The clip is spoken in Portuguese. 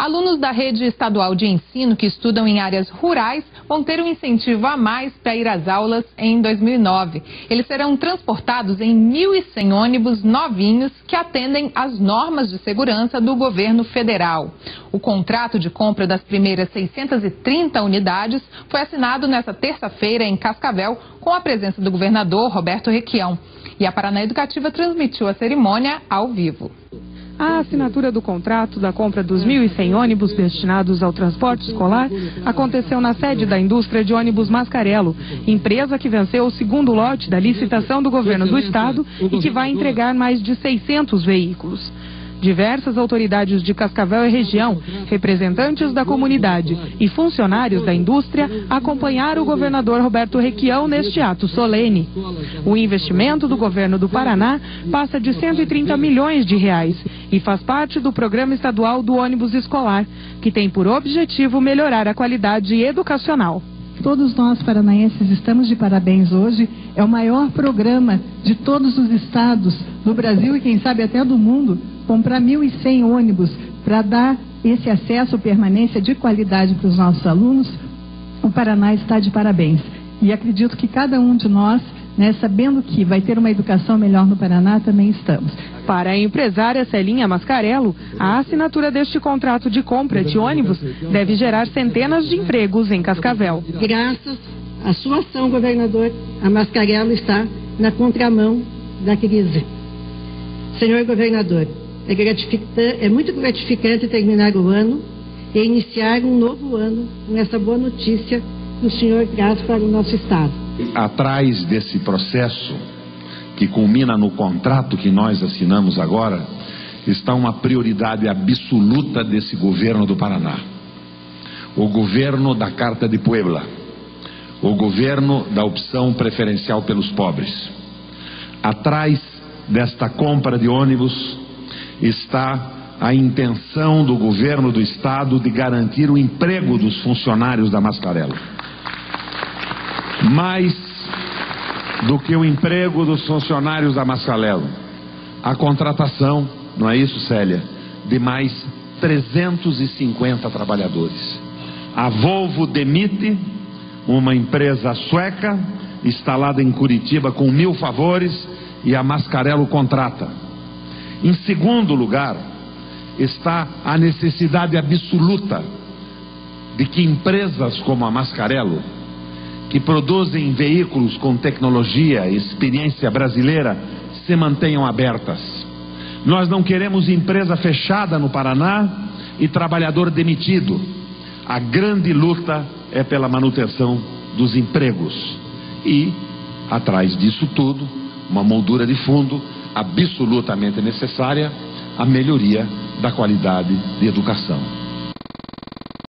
Alunos da rede estadual de ensino que estudam em áreas rurais vão ter um incentivo a mais para ir às aulas em 2009. Eles serão transportados em 1.100 ônibus novinhos que atendem às normas de segurança do governo federal. O contrato de compra das primeiras 630 unidades foi assinado nesta terça-feira em Cascavel com a presença do governador Roberto Requião. E a Paraná Educativa transmitiu a cerimônia ao vivo. A assinatura do contrato da compra dos 1.100 ônibus destinados ao transporte escolar aconteceu na sede da indústria de ônibus Mascarello, empresa que venceu o segundo lote da licitação do governo do estado e que vai entregar mais de 600 veículos. Diversas autoridades de Cascavel e região, representantes da comunidade e funcionários da indústria acompanharam o governador Roberto Requião neste ato solene. O investimento do governo do Paraná passa de 130 milhões de reais e faz parte do programa estadual do ônibus escolar, que tem por objetivo melhorar a qualidade educacional. Todos nós paranaenses estamos de parabéns hoje. É o maior programa de todos os estados do Brasil e quem sabe até do mundo comprar 1.100 ônibus para dar esse acesso permanência de qualidade para os nossos alunos. O Paraná está de parabéns. E acredito que cada um de nós né, sabendo que vai ter uma educação melhor no Paraná, também estamos. Para a empresária Celinha Mascarello, a assinatura deste contrato de compra de ônibus deve gerar centenas de empregos em Cascavel. Graças à sua ação, governador, a Mascarello está na contramão da crise. Senhor governador, é, é muito gratificante terminar o ano e iniciar um novo ano com essa boa notícia que o senhor traz para o nosso Estado. Atrás desse processo, que culmina no contrato que nós assinamos agora, está uma prioridade absoluta desse governo do Paraná. O governo da Carta de Puebla. O governo da opção preferencial pelos pobres. Atrás desta compra de ônibus está a intenção do governo do estado de garantir o emprego dos funcionários da Mascarela mais do que o emprego dos funcionários da Mascalelo. A contratação, não é isso, Célia? De mais 350 trabalhadores. A Volvo demite uma empresa sueca instalada em Curitiba com mil favores e a Mascarelo contrata. Em segundo lugar, está a necessidade absoluta de que empresas como a Mascarelo que produzem veículos com tecnologia e experiência brasileira se mantenham abertas. Nós não queremos empresa fechada no Paraná e trabalhador demitido. A grande luta é pela manutenção dos empregos. E, atrás disso tudo, uma moldura de fundo absolutamente necessária, a melhoria da qualidade de educação.